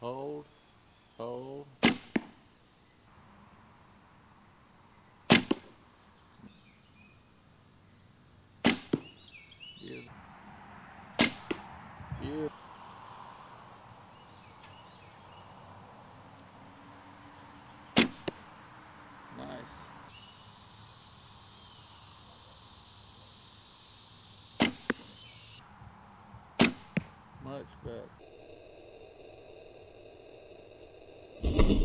hold, hold. Beautiful. Nice. Much better.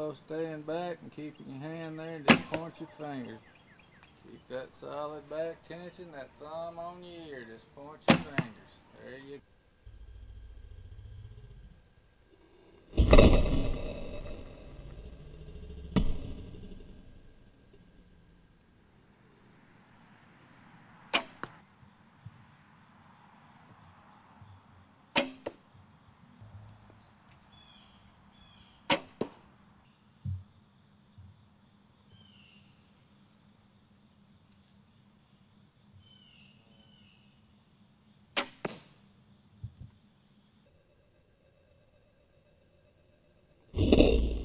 elbow staying back and keeping your hand there and just point your fingers. Keep that solid back tension, that thumb on your ear. Just point your fingers. There you go. Up,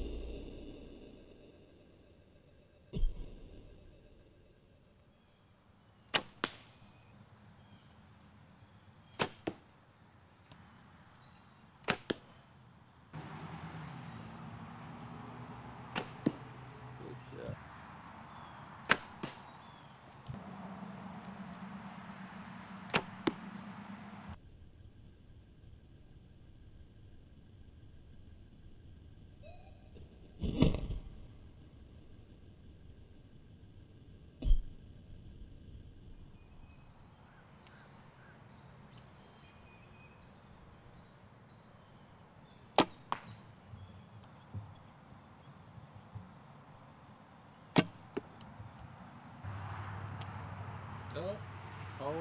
hold,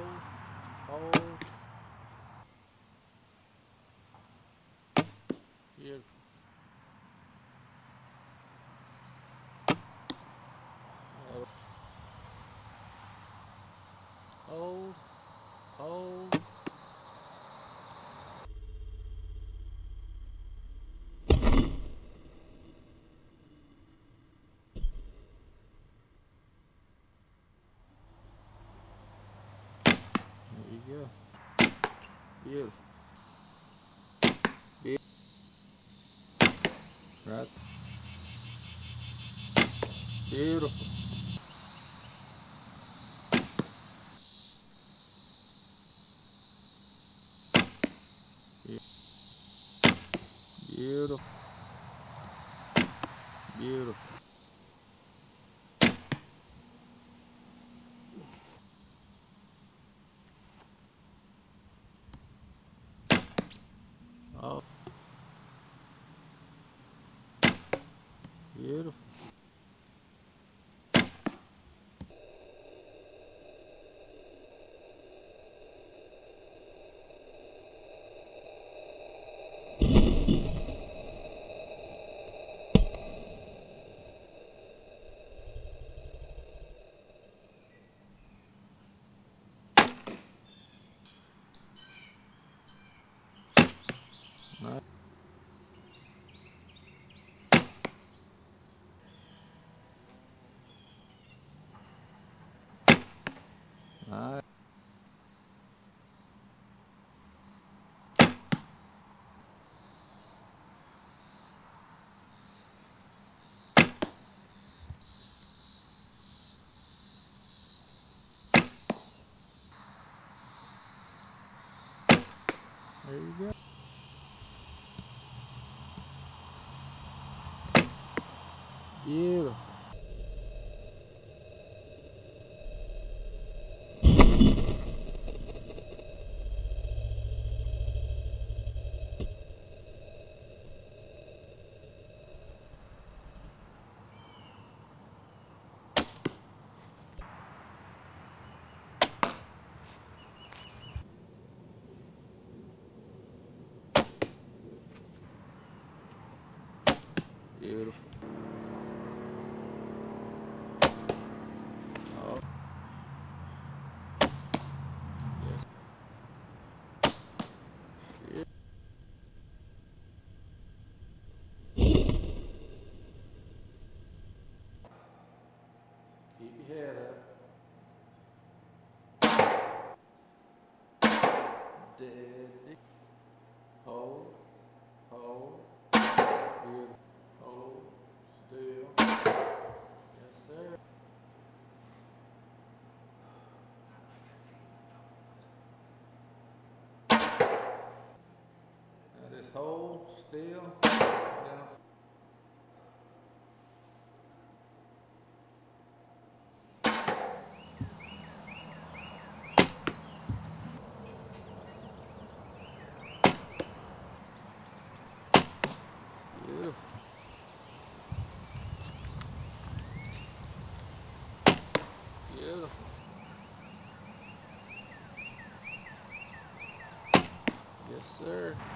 hold. Beautiful. Hold. Hold, hold. There you go. Beautiful. Be- Right. Beautiful. Beautiful. Beautiful. Beautiful. Uh, there you go. Beautiful. Beautiful. Hold still. Yes, sir.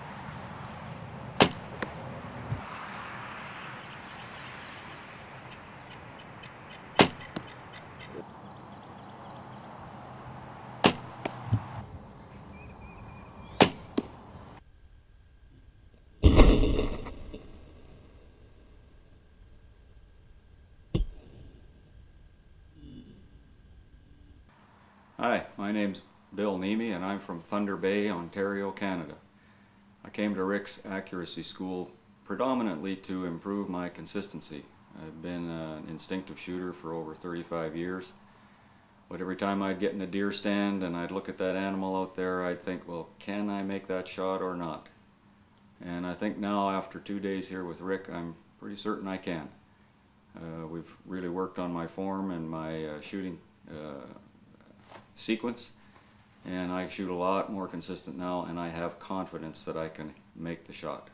Hi, my name's Bill Nemi and I'm from Thunder Bay, Ontario, Canada. I came to Rick's Accuracy School predominantly to improve my consistency. I've been an instinctive shooter for over 35 years, but every time I'd get in a deer stand and I'd look at that animal out there, I'd think, well, can I make that shot or not? And I think now, after two days here with Rick, I'm pretty certain I can. Uh, we've really worked on my form and my uh, shooting uh, sequence and I shoot a lot more consistent now and I have confidence that I can make the shot.